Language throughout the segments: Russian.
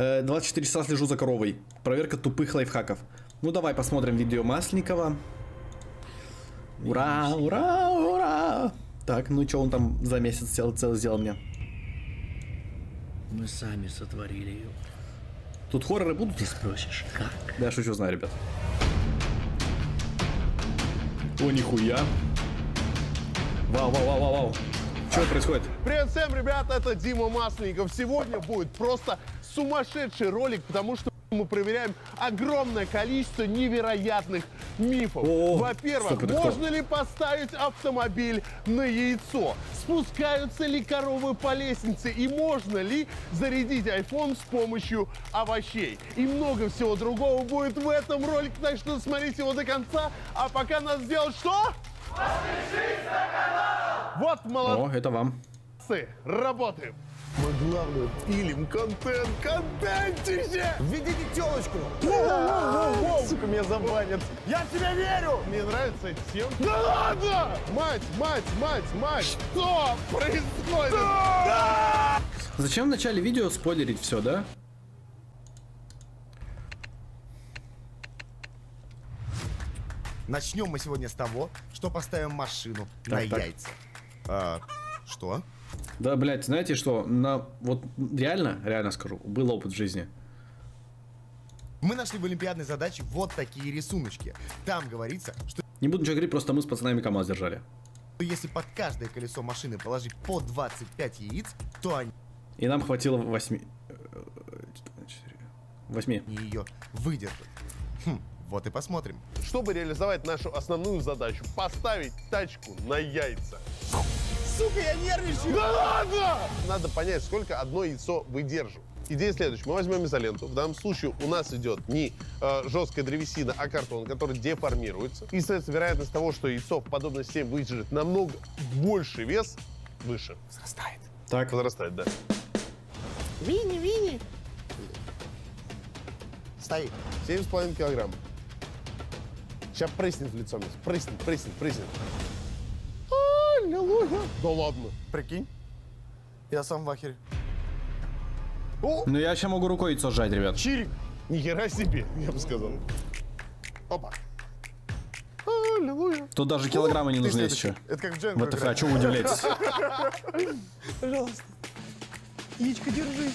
Э, 24 часа слежу за коровой. Проверка тупых лайфхаков. Ну давай посмотрим видео Масленникова. Ура, ура, ура. Так, ну что он там за месяц целый, целый сделал мне? Мы сами сотворили ее. Тут хорроры будут? Ты спросишь, как? Да, я шучу, знаю, ребят. О, нихуя. Вау, вау, вау, вау, вау. Что происходит? Привет всем, ребята, это Дима Масленников. Сегодня будет просто сумасшедший ролик, потому что мы проверяем огромное количество невероятных мифов. Во-первых, можно ли поставить автомобиль на яйцо? Спускаются ли коровы по лестнице? И можно ли зарядить iPhone с помощью овощей? И много всего другого будет в этом ролике, так что смотрите его до конца. А пока нас сделать что? Вот молодцы. О, это вам. Молодцы, работаем. Мы главное пилим контент, контентище! Введите телочку! Сука, меня забанят. Я в тебя верю! Мне нравится эта тема. Да ладно! Мать, мать, мать, мать! Что происходит? Зачем в начале видео спойлерить все, да? Начнем мы сегодня с того, что поставим машину Так, на так. яйца. А, что? Да, блядь, знаете что? На вот реально, реально скажу, был опыт в жизни. Мы нашли в олимпиадной задаче вот такие рисуночки. Там говорится, что Не буду ничего говорить, просто мы с пацанами КамАЗ держали. если под каждое колесо машины положить по 25 яиц, то они И нам хватило восьми... э, Восьми. ее выдержат. Хм, вот и посмотрим. Чтобы реализовать нашу основную задачу, поставить тачку на яйца. Сука, я нервничаю! Да ладно! Надо понять, сколько одно яйцо выдерживает. Идея следующая. Мы возьмем изоленту. В данном случае у нас идет не э, жесткая древесина, а картон, который деформируется. И, соответственно, вероятность того, что яйцо в подобной системе выдержит намного больше вес, выше. Возрастает. Так, Возрастает, да. Вини, Вини! Стоит. 7,5 килограмм. Сейчас преснет в лицо мне. Преснет, преснет, преснет. Аллилуйя. Да ладно. Прикинь? Я сам в ахере. О, ну я сейчас могу рукой яйцо сжать, ребят. чирик. Ни хера себе, я бы сказал. Опа. Аллилуйя. Тут даже килограммы не нужны еще. Это как в ТФ, а играть. чего вы удивляетесь? Пожалуйста. Яичко, держи.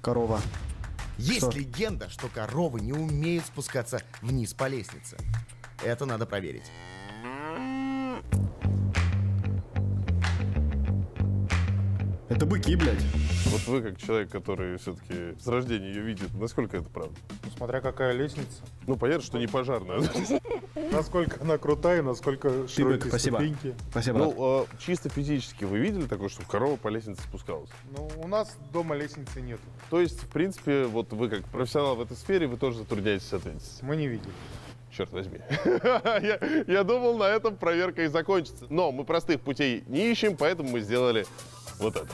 Корова. Есть Что? легенда, что коровы не умеют спускаться вниз по лестнице. Это надо проверить. Это быки, блядь. Вот вы, как человек, который все-таки с рождения ее видит, насколько это правда? Смотря какая лестница. Ну, понятно, что не пожарная. Насколько она крутая, насколько широкие спасибо. ступеньки. Спасибо. Ну, э, чисто физически вы видели такое, что корова по лестнице спускалась? Ну, у нас дома лестницы нету. То есть, в принципе, вот вы как профессионал в этой сфере, вы тоже затрудняетесь ответить. Мы не видели. Черт возьми. я, я думал, на этом проверка и закончится. Но мы простых путей не ищем, поэтому мы сделали вот это.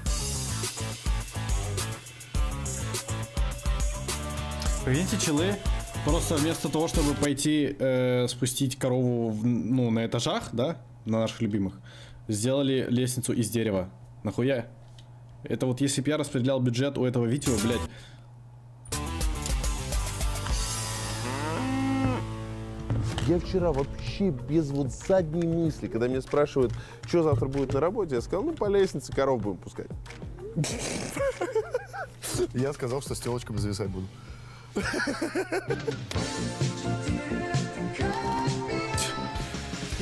Видите, челы просто вместо того, чтобы пойти э, спустить корову в- ну, на этажах, да, на наших любимых, сделали лестницу из дерева. Нахуя? Это вот если бы я распределял бюджет у этого видео, блядь, Я вчера вообще без вот задней мысли, когда меня спрашивают, что завтра будет на работе, я сказал, ну, по лестнице коров будем пускать. Я сказал, что с телочками зависать буду.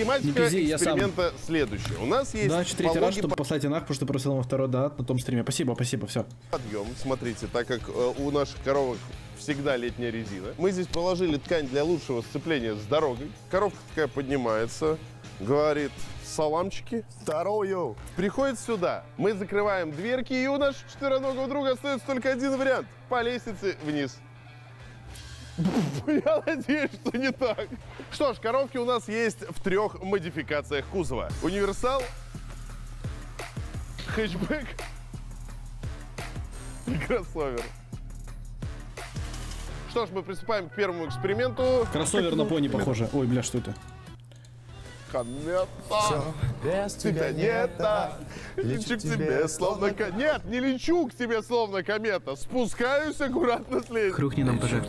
Не Схематика пизди, я сам. эксперимента следующая. У нас есть Значит, третий раз, чтобы послать инах, потому что просил на второй донат на том стриме. Спасибо, спасибо, все. подъем. Смотрите, так как э, у наших коровок всегда летняя резина, мы здесь положили ткань для лучшего сцепления с дорогой. Коровка такая поднимается, говорит саламчики, Здорово, йоу! приходит сюда. Мы закрываем дверки, и у нашего четвероногого друга остается только один вариант. По лестнице вниз. Я надеюсь, что не так. Что ж, коровки у нас есть в трех модификациях кузова. Универсал, хэтчбэк и кроссовер. Что ж, мы приступаем к первому эксперименту. Кроссовер на пони похоже. Ой, бля, что это? Комета. Без Тебя нет, лечу к тебе словно комета. Нет, не лечу к тебе словно комета. Спускаюсь аккуратно с лестницы. Хрюкни нам тоже.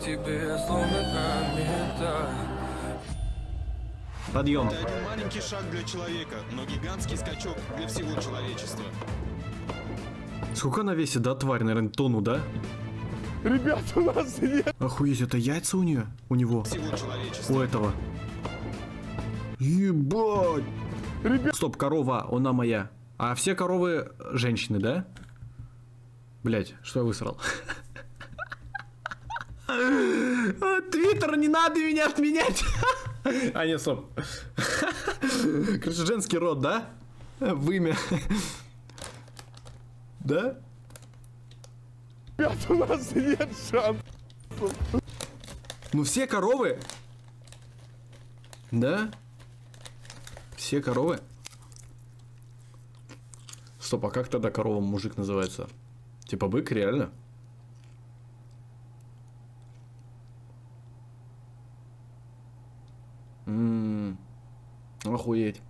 Подъем. Это один маленький шаг для человека, но гигантский скачок для всего человечества. Сколько она весит, да, тварь? Наверное, тонну, да? Ребят, у нас нет. Охуеть, это яйца у нее? У него? Всего человечества. У этого. Ебать! Ребят. Стоп, корова, она моя. А все коровы женщины, да? Блять, что я высрал? А, Твиттер, не надо меня отменять! А, нет, стоп. Короче, женский род, да? Вымя. Да? Ребят, у нас нет шансов. Ну все коровы. Да? Все коровы? Стоп, а как тогда корова мужик называется? Типа бык, реально? М, Охуеть.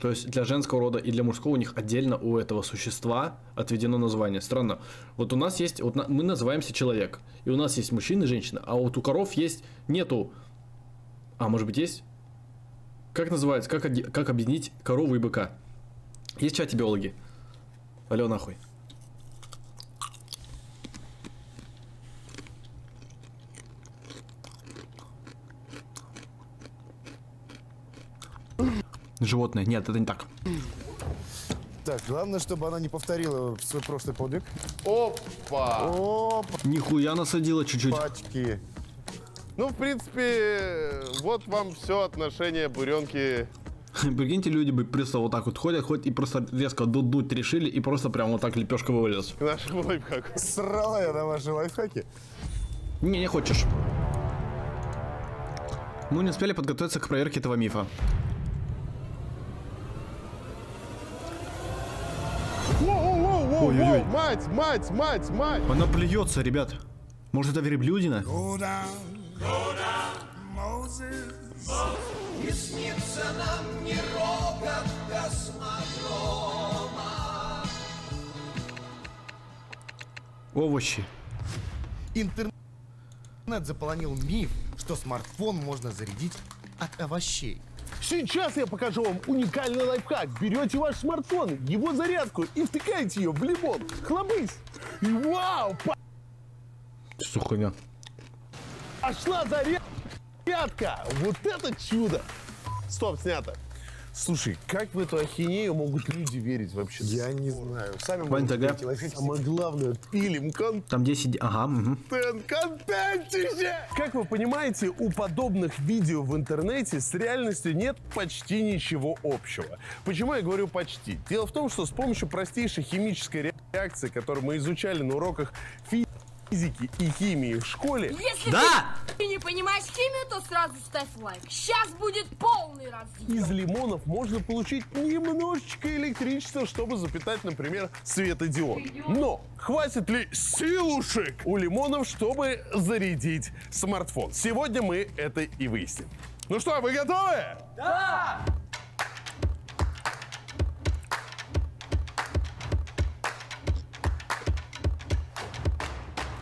То есть для женского рода и для мужского у них отдельно у этого существа отведено название. Странно. Вот у нас есть, вот на- мы называемся человек, и у нас есть мужчина и женщина, а вот у коров есть нету. А может быть есть? Как называется? Как, как объединить корову и быка? Есть в чате биологи. Алло, нахуй. Животное. Нет, это не так. Так, главное, чтобы она не повторила свой прошлый подвиг. Опа. О, Нихуя насадила чуть-чуть. пачки. Ну, в принципе, вот вам все отношение буренки. Прикиньте, люди бы просто вот так вот ходят, ходят и просто резко дуть решили, и просто прям вот так лепешка вывалилась. к нашему лайфхаку. Срала я на ваши лайфхаки. Не, не хочешь. Мы не успели подготовиться к проверке этого мифа. Ой-ой-ой. мать, мать, мать, мать. Она плюется, ребят. Может, это верблюдина? Овощи. Интернет заполонил миф, что смартфон можно зарядить от овощей. Сейчас я покажу вам уникальный лайфхак. Берете ваш смартфон, его зарядку и втыкаете ее в лимон. Хлобысь. И вау, хуйня? Пошла зарядка. Вот это чудо. Стоп, снято. Слушай, как в эту ахинею могут люди верить вообще? Я не знаю. Сами Вань, лайфхаки. Самое главное, пилим контент. Там 10... Ага, мгм. контентище! Как вы понимаете, у подобных видео в интернете с реальностью нет почти ничего общего. Почему я говорю почти? Дело в том, что с помощью простейшей химической реакции, которую мы изучали на уроках физики и химии в школе, Если Да! ты не понимаешь химию, то сразу ставь лайк. Сейчас будет полный разъем. из лимонов можно получить немножечко электричества, чтобы запитать, например, светодиод. Но хватит ли силушек у лимонов, чтобы зарядить смартфон? Сегодня мы это и выясним. Ну что, вы готовы?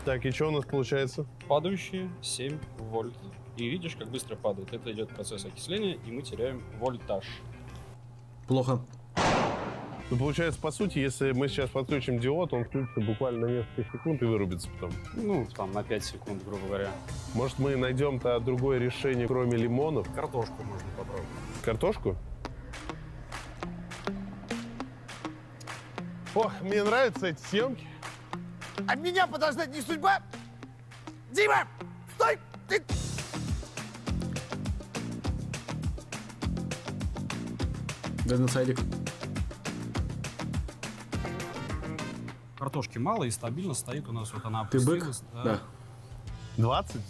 Так, и что у нас получается? падающие 7 вольт. И видишь, как быстро падает. Это идет процесс окисления, и мы теряем вольтаж. Плохо. Ну, получается, по сути, если мы сейчас подключим диод, он включится буквально на несколько секунд и вырубится потом. Ну, там на 5 секунд, грубо говоря. Может, мы найдем-то другое решение, кроме лимонов? Картошку можно попробовать. Картошку? Ох, мне нравятся эти съемки. А меня подождать не судьба? Дима! Стой! Ты... Дай на сайдик. Картошки мало и стабильно стоит у нас. Вот она Ты бык? опустилась, Да. 20?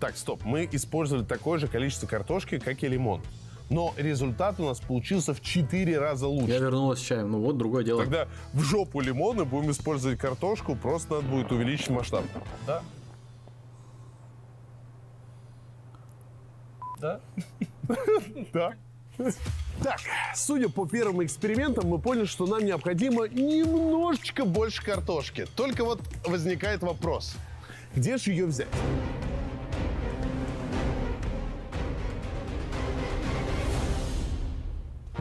Так, стоп. Мы использовали такое же количество картошки, как и лимон. Но результат у нас получился в 4 раза лучше. Я вернулась с чаем. Ну вот, другое дело. Тогда в жопу лимоны будем использовать картошку, просто надо будет увеличить масштаб. Да. Да. Да. Так, судя по первым экспериментам, мы поняли, что нам необходимо немножечко больше картошки. Только вот возникает вопрос, где же ее взять?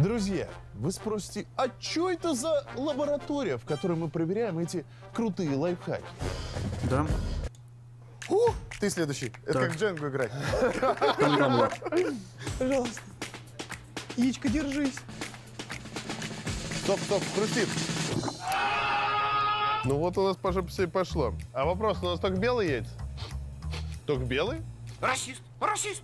Друзья, вы спросите, а что это за лаборатория, в которой мы проверяем эти крутые лайфхаки? Да. Ух, ты следующий. Это Так. как в Дженгу играть. Пожалуйста. Яичко, держись. Стоп, стоп, хрустит. Ну вот у нас по жопе пошло. А вопрос, у нас только белые яйца? Только белые? Расист! Расист!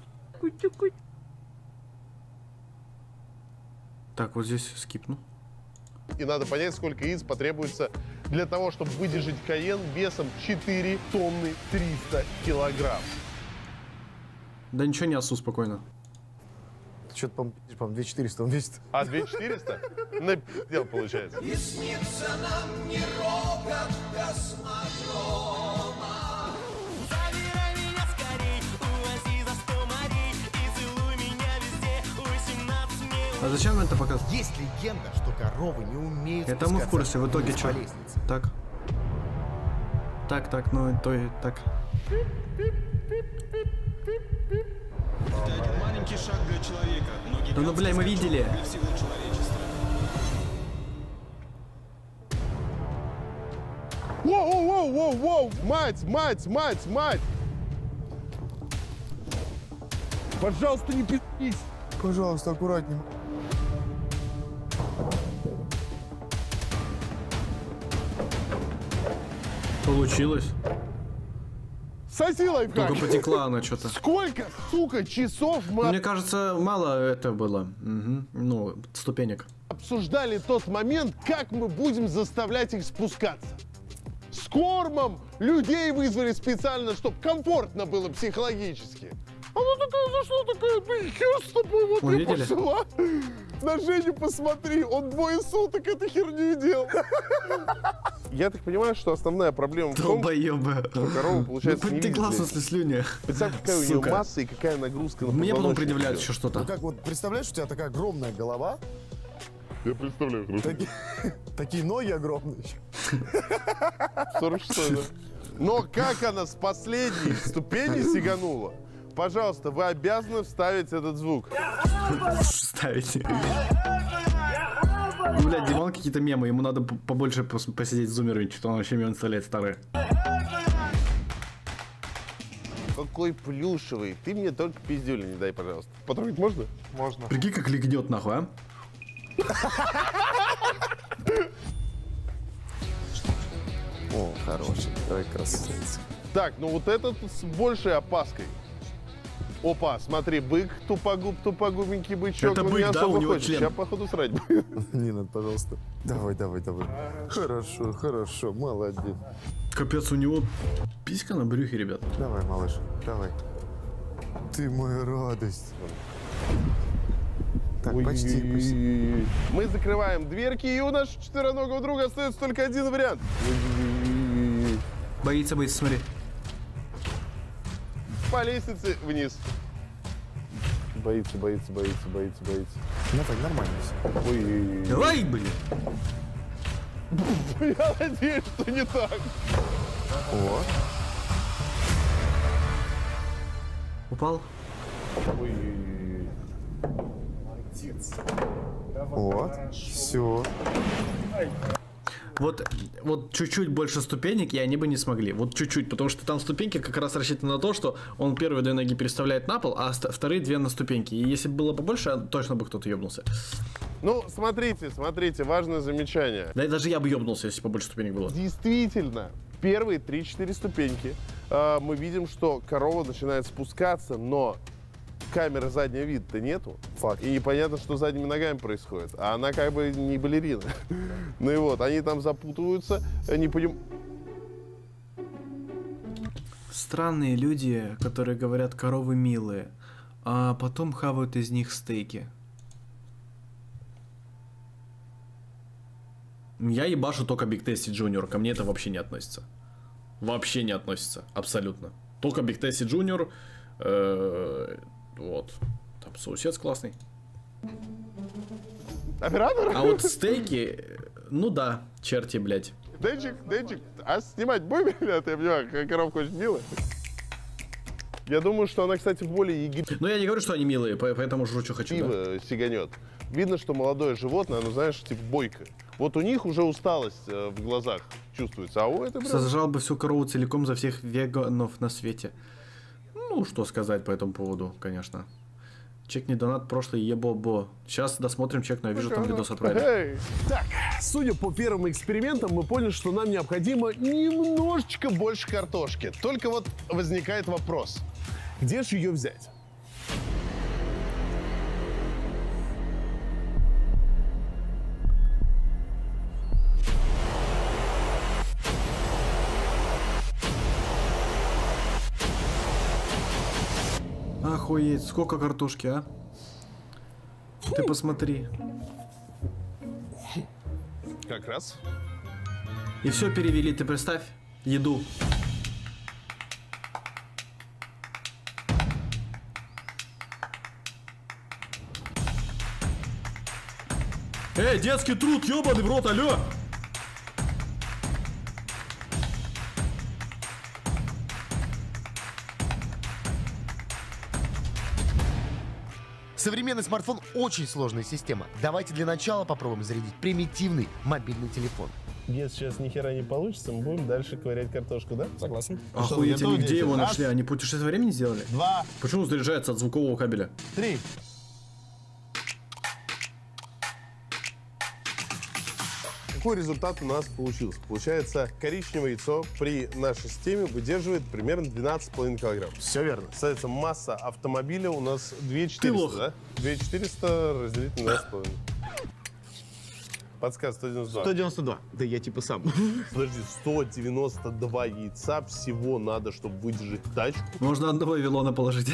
Так, вот здесь скипну. И надо понять, сколько яиц потребуется для того, чтобы выдержать каен весом 4 тонны 300 килограмм. Да ничего не осу, спокойно. Что-то, по-моему, по-моему, 2400 он весит. А 2400? Напиздел, получается. А зачем это показывать? Есть легенда, что коровы не умеют Это мы в курсе, в итоге что? Так. Так, так, ну то и так. Это один маленький шаг для человека, но Да ну, бля, мы видели. для всего человечества. Воу-воу-воу-воу! Мать, мать, мать, мать! Пожалуйста, не пи***ись! Пожалуйста, аккуратнее. Получилось. Соси лайфхак! Только потекла она что-то. Сколько, сука, часов мы Мне кажется, мало это было. Мгм. Ну, ступенек. обсуждали тот момент, как мы будем заставлять их спускаться. С кормом людей вызвали специально, чтобы комфортно было психологически. Она такая зашла, такая, да хер с тобой, вот Вы и видели? пошла. На Женю посмотри, он двое суток эту херню делал. Я так понимаю, что основная проблема в том, что корова, получается, Ну, в видит. смысле, слюни. Представь, какая у нее Сука. масса и какая нагрузка на Мне потом предъявляют еще что-то. Ну как вот, представляешь, у тебя такая огромная голова, Я представляю, таки- такие ноги огромные. 46 да. Но как она с последней ступени сиганула? Пожалуйста, вы обязаны вставить этот звук. Ставите. Ну, блядь, Димон какие-то мемы, ему надо побольше пос- посидеть с зумерами, что он вообще мемы оставляет старые. Какой плюшевый. Ты мне только пиздюли не дай, пожалуйста. Потрогать можно? Можно. Прикинь, как легнет нахуй, а? О, хороший. Давай красавец. Так, ну вот этот с большей опаской. Опа, смотри, бык, тупогуб, тупогубенький бычок. Это он бык, да, у него хочет. член. Сейчас, походу, срать будет. Не надо, пожалуйста. Давай, давай, давай. Хорошо, хорошо, молодец. Капец, у него писька на брюхе, ребят. Давай, малыш, давай. Ты моя радость. Так, почти, почти. Мы закрываем дверки, и у нашего четвероногого друга остается только один вариант. Боится, боится, смотри. По лестнице вниз. Боится, боится, боится, боится, боится. Давай, нормально все. Ой-ой-ой. Давай, блин. Я надеюсь, что не так. Вот. Упал? Ой-ой-ой. Вот. Все. Вот, вот чуть-чуть больше ступенек, и они бы не смогли. Вот чуть-чуть, потому что там ступеньки как раз рассчитаны на то, что он первые две ноги переставляет на пол, а вторые две на ступеньки. И если бы было побольше, точно бы кто-то ебнулся. Ну, смотрите, смотрите, важное замечание. Да и даже я бы ебнулся, если побольше ступенек было. Действительно, первые 3-4 ступеньки э, мы видим, что корова начинает спускаться, но камеры заднего вида-то нету. Факт. И непонятно, что задними ногами происходит. А она как бы не балерина. Ну и вот, они там запутываются, не поним... Странные люди, которые говорят коровы милые, а потом хавают из них стейки. Я ебашу только Big Tasty Junior, ко мне это вообще не относится. Вообще не относится, абсолютно. Только Tasty Junior, э, вот. Там соусец классный. Оператор? А вот стейки, э, ну да, черти, блядь. Денчик, Денчик, а снимать будем нет? Я понимаю, коровка очень милая. Я думаю, что она, кстати, более Но я не говорю, что они милые, по- поэтому жру, что хочу. да. игриво сиганет. Видно, что молодое животное, оно, знаешь, типа бойкое. Вот у них уже усталость э, в глазах чувствуется, а у прям... Сожрал бы всю корову целиком за всех веганов на свете. Ну, что сказать по этому поводу, конечно. Чекни донат прошлый ебо-бо. Сейчас досмотрим чек, но я вижу, там видос отправили. Так, судя по первым экспериментам, мы поняли, что нам необходимо немножечко больше картошки. Только вот возникает вопрос, где же ее взять? Охуеть, сколько картошки, а? Ты посмотри. Как раз. И все перевели, ты представь, еду. Эй, детский труд, ебаный в рот, алло! Современный смартфон очень сложная система. Давайте для начала попробуем зарядить примитивный мобильный телефон. Если сейчас ни хера не получится, мы будем дальше ковырять картошку, да? Согласен. Охуеть, они где его Раз. нашли? Они путешествие времени сделали? Два, Почему заряжается от звукового кабеля? три. Какой результат у нас получился? Получается, коричневое яйцо при нашей системе выдерживает примерно 12,5 килограмм. Все верно. Соответственно, масса автомобиля у нас лох. 2400, да? 2400 разделить на 12,5. Подсказ 192. 192. Да я типа сам. Подожди, 192 яйца всего надо, чтобы выдержать тачку. Можно одного вилона положить.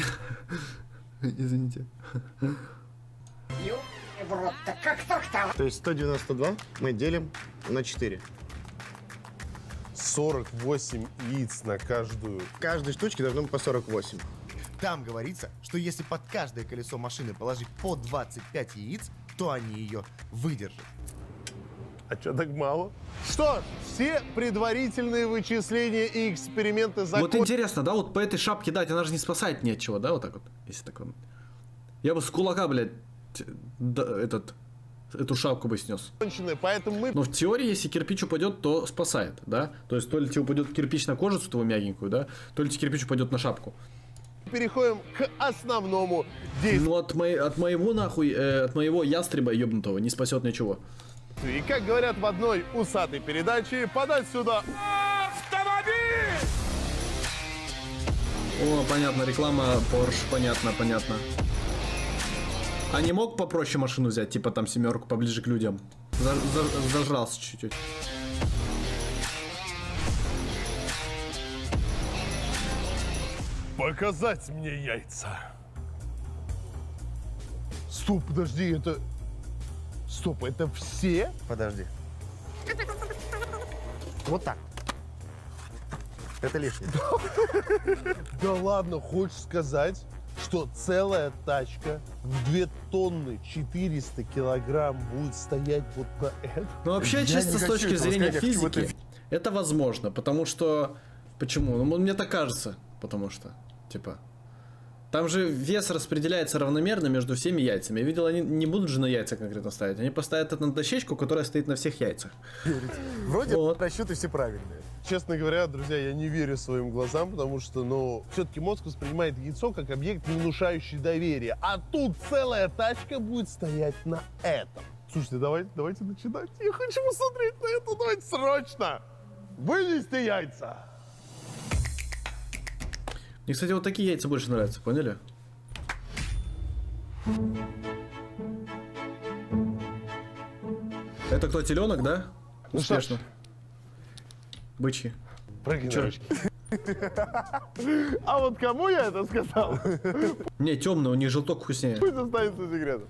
Извините. То есть 192 мы делим на 4. 48 яиц на каждую. Каждой штучке должно быть по 48. Там говорится, что если под каждое колесо машины положить по 25 яиц, то они ее выдержат. А что так мало? Что ж, все предварительные вычисления и эксперименты Вот закончены. интересно, да, вот по этой шапке дать, она же не спасает ни от чего, да, вот так вот, если так вот. Я бы с кулака, блядь, этот, эту шапку бы снес. Поэтому мы Но в теории, если кирпич упадет, то спасает, да? То есть то ли тебе упадет кирпич на кожицу твою мягенькую, да, то ли тебе кирпич упадет на шапку. переходим к основному действию. Ну от, моей, от моего нахуй, э, от моего ястреба ебнутого не спасет ничего. И как говорят в одной усатой передаче, подать сюда О, понятно, реклама Porsche, понятно, понятно. А не мог попроще машину взять, типа там семерку поближе к людям? За- за- зажрался чуть-чуть. показать мне яйца. Стоп, подожди, это... Стоп, это все? Подожди. Вот так. Это лишнее. Да ладно, хочешь сказать, что целая тачка в 2 тонны 400 килограмм будет стоять вот на этом? Ну, вообще, Я чисто с точки зрения физики, это возможно, потому что... Почему? Ну, мне так кажется, потому что, типа... Там же вес распределяется равномерно между всеми яйцами. Я видел, они не будут же на яйца конкретно ставить. Они поставят это на дощечку, которая стоит на всех яйцах. Вроде Вот. расчеты все правильные. Честно говоря, друзья, я не верю своим глазам, потому что, ну, все-таки мозг воспринимает яйцо как объект, не внушающий доверия. А тут целая тачка будет стоять на этом. Слушайте, давайте, давайте начинать. Я хочу посмотреть на это. Давайте срочно. Вынести яйца. Мне, кстати, вот такие яйца больше нравятся, поняли? Это кто, теленок, да? Ну что ж. Бычьи. Прыгай Чё? на ручки. А вот кому я это сказал? Не, темный, у них желток вкуснее. Пусть останется секретом.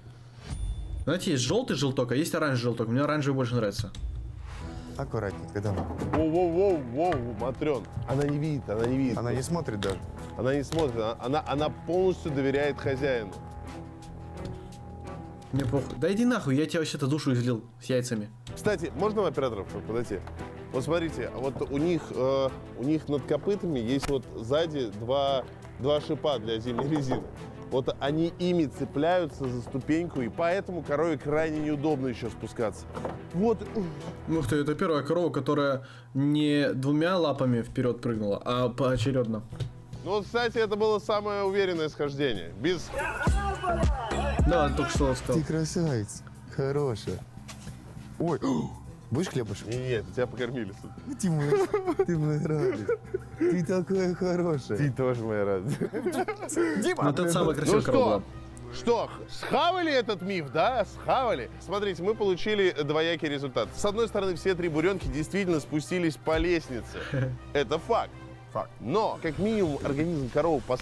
Знаете, есть желтый желток, а есть оранжевый желток. Мне оранжевый больше нравится. Аккуратненько, да. Воу-воу-воу-воу, Матрен. Она не видит, она не видит. Она не смотрит даже. Она не смотрит, она- она, она полностью доверяет хозяину. Мне похуй. Да иди нахуй, я тебе вообще-то душу излил с яйцами. Кстати, можно операторов подойти? Вот смотрите, вот у них, э, у них над копытами есть вот сзади два, два шипа для зимней резины. Вот они ими цепляются за ступеньку, и поэтому корове крайне неудобно еще спускаться. Вот, Ух ты, это первая корова, которая не двумя лапами вперед прыгнула, а поочередно. ну вот, кстати, это было самое уверенное схождение. Без Да, только что сказал. Ты красавец. Хорошая. Ой, будешь хлебушек? Не, нет, тебя покормили. Ты мой, ты мой радость. Ты такая хорошая. Ты тоже моя радость. Ну, это самая Ну красивая корова что, была. что, схавали этот миф, да? Схавали. Смотрите, мы получили двоякий результат. С одной стороны, все три буренки действительно спустились по лестнице. Это факт. Факт. Но, как минимум, организм коровы пос...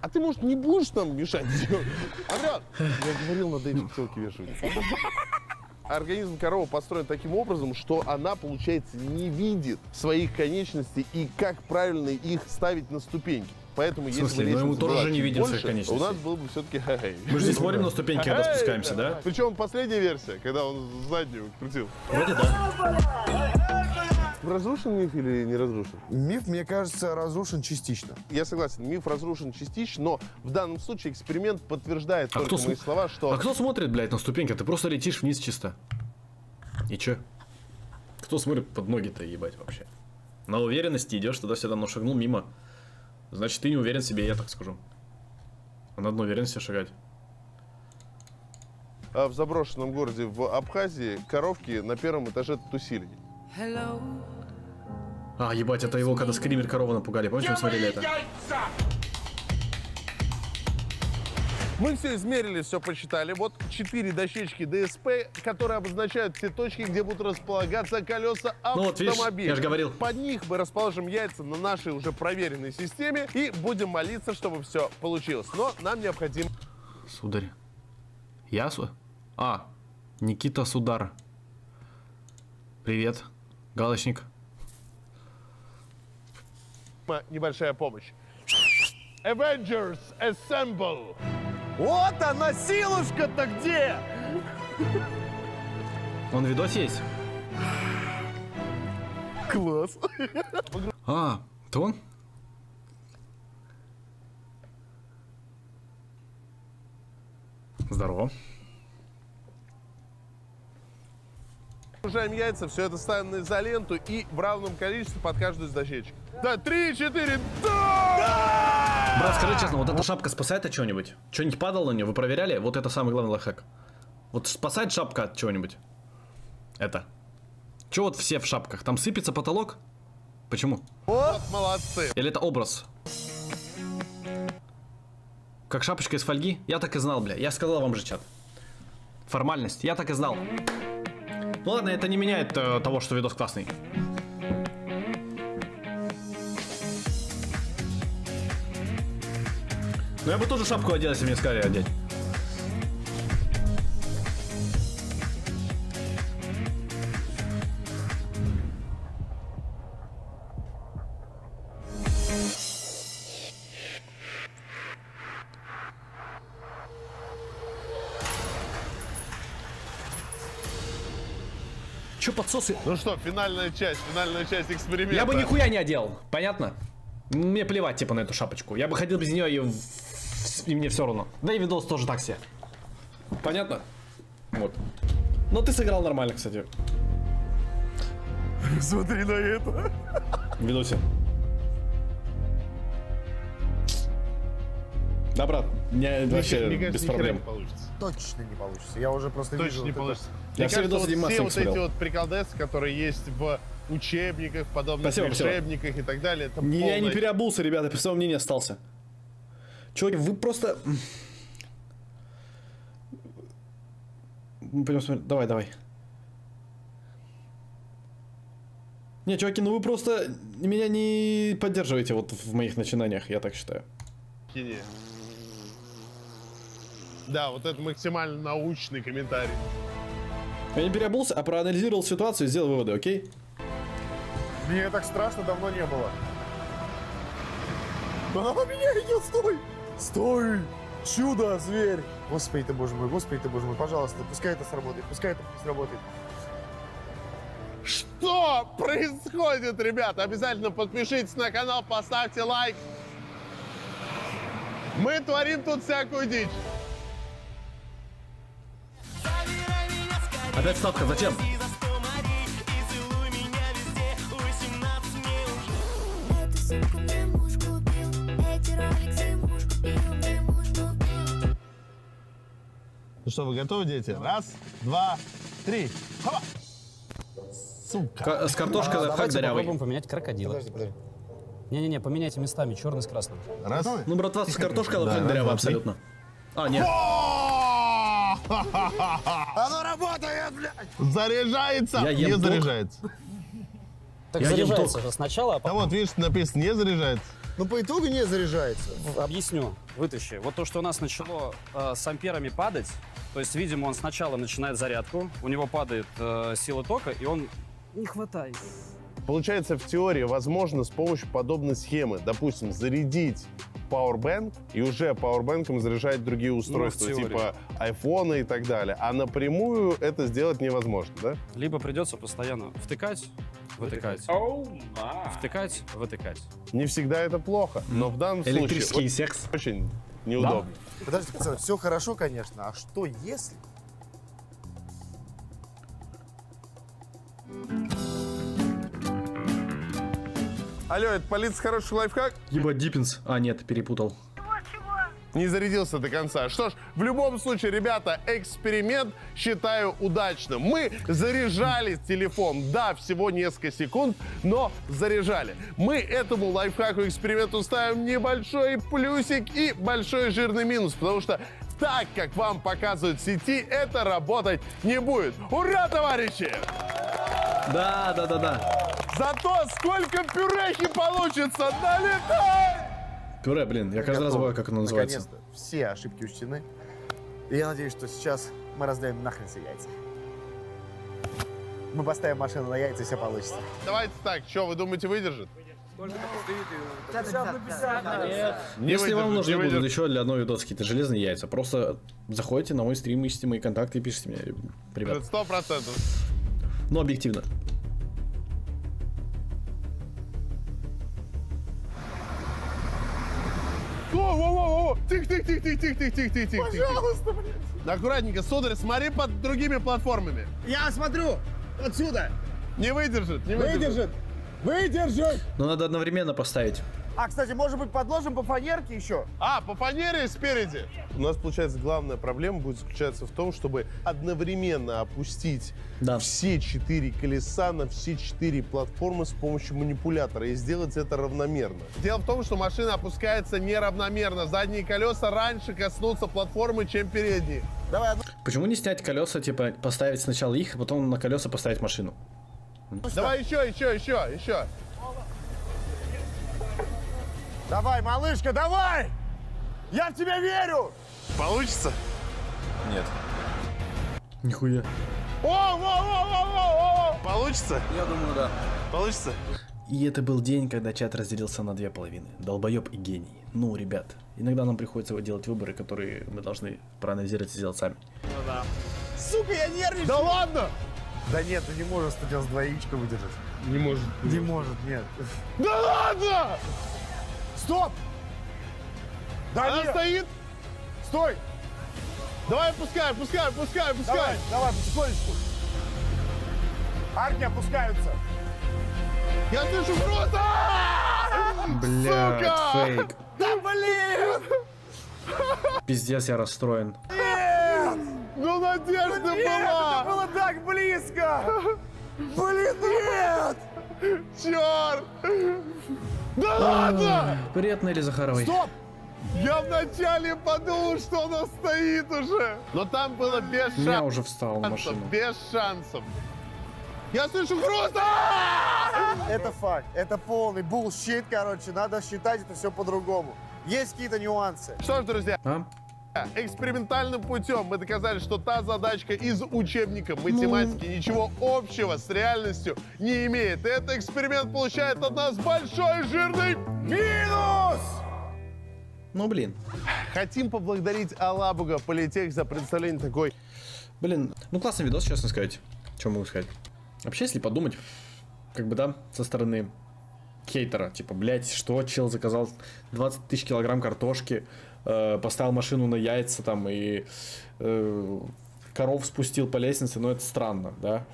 А ты, может, не будешь нам мешать? Андрей, я говорил, надо эти пчелки вешать. Организм коровы построен таким образом, что она, получается, не видит своих конечностей и как правильно их ставить на ступеньки. Поэтому, если бы смысле? Ему лестница тоже была же не чуть видит своих больше, конечностей. У нас был бы все-таки Мы же здесь смотрим на ступеньки, когда спускаемся, да? Причем последняя версия, когда он заднюю крутил. Вроде да. Разрушен миф или не разрушен? Миф, мне кажется, разрушен частично. Я согласен, миф разрушен частично, но в данном случае эксперимент подтверждает А только кто мои см- слова, что... А кто смотрит, блядь, на ступеньки? Ты просто летишь вниз чисто. И чё? Кто смотрит под ноги-то, ебать, вообще? На уверенности идешь туда-сюда, но шагнул мимо. Значит, ты не уверен в себе, я так скажу. А надо на уверенности шагать. а в заброшенном городе в Абхазии коровки на первом этаже тусили. А, ебать, это его, когда скример корову напугали. Помните, мы смотрели это? Мы все измерили, все посчитали. Вот четыре дощечки ДСП, которые обозначают те точки, где будут располагаться колеса Ну вот, видишь, автомобиля. я же говорил. Под них мы расположим яйца на нашей уже проверенной системе и будем молиться, чтобы все получилось. Но нам необходимо Сударь. Я су... А, Никита Судар. Привет, галочник. небольшая помощь. Avengers Assemble! Вот она, силушка-то где? Он видос есть? Класс! А, это он? Здорово. Загружаем яйца, все это ставим на изоленту и в равном количестве под каждую из дощечек. Да, три, четыре, да! Брат, скажи честно, вот эта шапка спасает от чего-нибудь? Что-нибудь падало на нее? Вы проверяли? Вот это самый главный лайфхак. Вот спасает шапка от чего-нибудь? Это. Че вот все в шапках? Там сыпется потолок? Почему? Вот, молодцы. Или это образ? Как шапочка из фольги? Я так и знал, бля. Я сказал вам же, чат. Формальность. Я так и знал. Ну ладно, это не меняет э, того, что видос классный. Но я бы тоже шапку одел, если мне сказали одеть. Че подсосы? Ну что, финальная часть, финальная часть эксперимента. Я бы нихуя не одел, понятно? Мне плевать, типа, на эту шапочку. Я бы ходил без нее и, и мне все равно. Да и видос тоже так себе. Понятно? Вот. Но ты сыграл нормально, кстати, Смотри на это. видосе. Да, брат, мне вообще Мне кажется, без проблем. не получится. Точно не получится. Я уже просто Точно вижу. не вот это. получится. Я Мне все видосы вот все вот эти вот приколдесы, которые есть в учебниках, подобных Спасибо, спасибо. учебниках и так далее, это Не, я не переобулся, ребята, при своем мнении остался. Чуваки, вы просто... Мы пойдем смотреть. Давай, давай. Не, чуваки, ну вы просто меня не поддерживаете вот в моих начинаниях, я так считаю. херня. Да, вот это максимально научный комментарий. Я не переобулся, а проанализировал ситуацию и сделал выводы, окей? Мне так страшно давно не было. Она на меня идет, стой! Стой! Чудо, зверь. Господи ты, боже мой, господи ты, боже мой, пожалуйста, пускай это сработает, пускай это сработает. Что происходит, ребята? Обязательно подпишитесь на канал, поставьте лайк. Мы творим тут всякую дичь. Мне муж купил. Ну что, вы готовы, дети? Раз, два, три. Хоба! Сука. Ка- с картошкой лайфхак Давайте дырявый. попробуем поменять крокодила. Подожди, подожди. Не-не-не, поменяйте местами черный с красным. Раз. Ну, братва, с картошкой лайфхак дырявый абсолютно. А, нет. Оно работает, блядь! Заряжается, Я ем не ток. заряжается. Так Я ем заряжается же сначала, а А потом... вот, видишь, написано, не заряжается. Ну, по итогу не заряжается. Объясню, вытащи. Вот то, что у нас начало э, с амперами падать, то есть, видимо, он сначала начинает зарядку, у него падает э, сила тока, и он не хватает. Получается, в теории возможно с помощью подобной схемы, допустим, зарядить Powerbank и уже Powerbank заряжать другие устройства, теории. типа айфона и так далее. А напрямую это сделать невозможно, да? Либо придется постоянно втыкать, вытыкать, втыкать, вытыкать. Не всегда это плохо, но в данном Электрический случае секс. вот очень неудобно. Подождите, пацаны, все хорошо, конечно. А что если? Алло, это полиция хороший лайфхак? Ебать, Диппинс. А, нет, перепутал. Не зарядился до конца. Что ж, в любом случае, ребята, эксперимент считаю удачным. Мы заряжали телефон, да, всего несколько секунд, но заряжали. Мы этому лайфхаку эксперименту ставим небольшой плюсик и большой жирный минус, потому что так, как вам показывают в сети, это работать не будет. Ура, товарищи! Да, да, да, да. Зато сколько пюрехи получится! Налетай! Пюре, блин, я каждый раз забываю, как оно называется. Наконец-то все ошибки учтены. И я надеюсь, что сейчас мы раздаем нахрен все яйца. Мы поставим машину на яйца, и все получится. Давайте так, что, вы думаете, выдержит? Если вам нужны будут еще для одной видоса какие-то железные яйца, просто заходите на мой стрим, ищите мои контакты и пишите мне, ребят. Сто процентов. Ну, объективно. Во-во-во-во! Тихо, тихо, тихо, тихо, тихо, тихо, тихо, тихо, тихо. Пожалуйста, блин. Аккуратненько, сударь, смотри под другими платформами. Я смотрю отсюда. Не выдержит, не выдержит. Выдержит. Выдержит. Но надо одновременно поставить. А, кстати, может быть, подложим по фанерке еще? А, по фанере спереди. У нас, получается, главная проблема будет заключаться в том, чтобы одновременно опустить Да. все четыре колеса на все четыре платформы с помощью манипулятора и сделать это равномерно. Дело в том, что машина опускается неравномерно. Задние колеса раньше коснутся платформы, чем передние. Давай одну. Почему не снять колеса, типа, поставить сначала их, а потом на колеса поставить машину? Давай еще, еще, еще, еще. Давай, малышка, давай! Я в тебя верю! Получится? Нихуя. О, о, о, о, о, о! Получится? Я думаю, да. Получится? И это был день, когда чат разделился на две половины. Долбоеб и гений. Ну, ребят, иногда нам приходится делать выборы, которые мы должны проанализировать и сделать сами. Сука, я нервничаю! Да ладно! Да нет, ты не можешь студент с двоичка выдержать. Не может. Не может, нет. Да ладно! Стоп! Да Она нет! стоит? Стой! Давай, пускай, пускай, пускай, пускай. Давай, давай, потихонечку. Арки опускаются. Я слышу круто! Блядь, Сука! фейк. Да блин! Пиздец, я расстроен. Нет! Ну, надежда Нет, это была! было так близко! Блин, нет! Черт! Да ладно! Привет, Нелли Захаровой. Стоп! Я вначале подумал, что она стоит уже. Но там было без Я шансов. уже встал в машину. Без шансов. Я слышу круто! Это факт. Это полный bullshit, короче. Надо считать это все по-другому. Есть какие-то нюансы. Что ж, друзья, А? Экспериментальным путем мы доказали, что та задачка из учебника математики ничего общего с реальностью не имеет. И этот эксперимент получает от нас большой жирный Минус! Ну, блин. Хотим поблагодарить Алабуга Политех за представление такой Блин, ну классный видос, честно сказать. Что могу сказать? Вообще, если подумать, как бы, да, со стороны хейтера, типа, блядь, что чел заказал 20 тысяч килограмм картошки, э, поставил машину на яйца там и э, коров спустил по лестнице, ну это странно, да.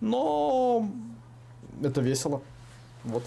Но это весело. Вот.